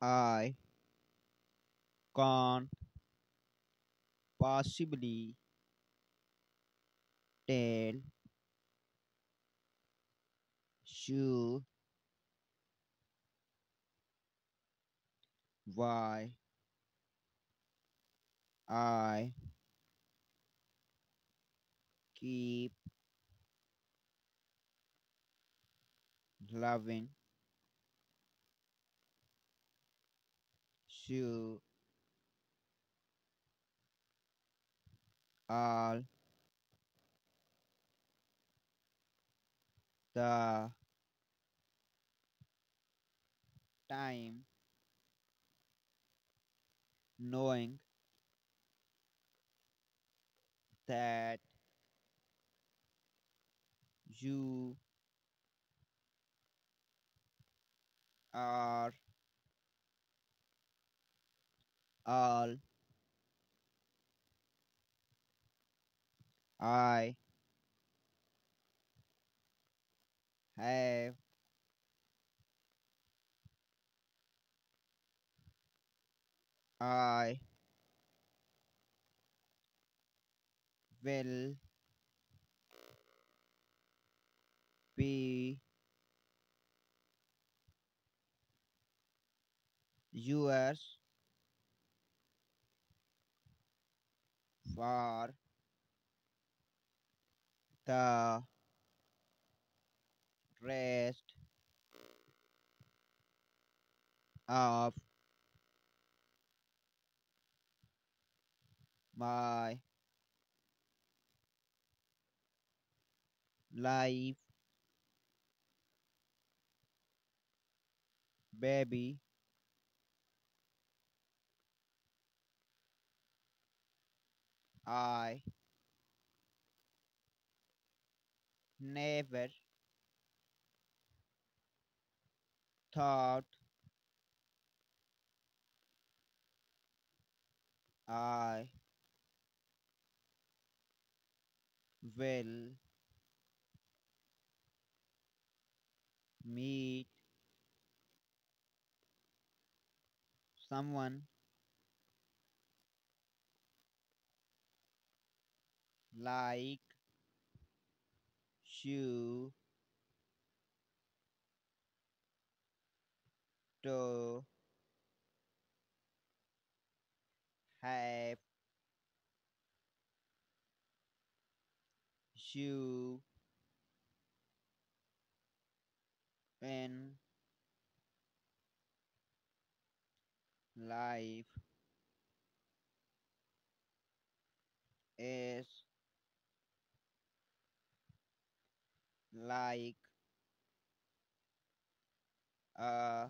I can't possibly tell you why I keep loving you all the time knowing that you are all I have I will be yours for the rest of my life, baby. I never thought I will meet someone like you to have you in life is like a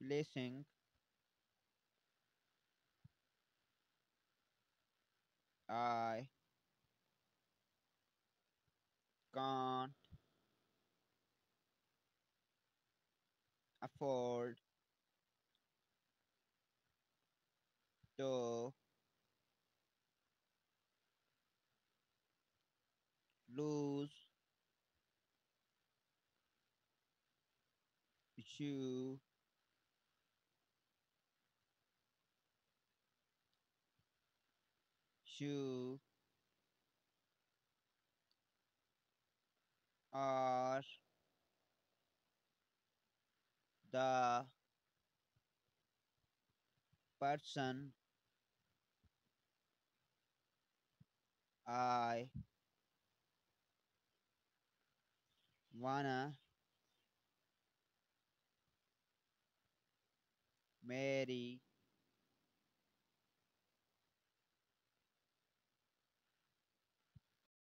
blessing. I can't afford to lose you. You. Are the person I wanna marry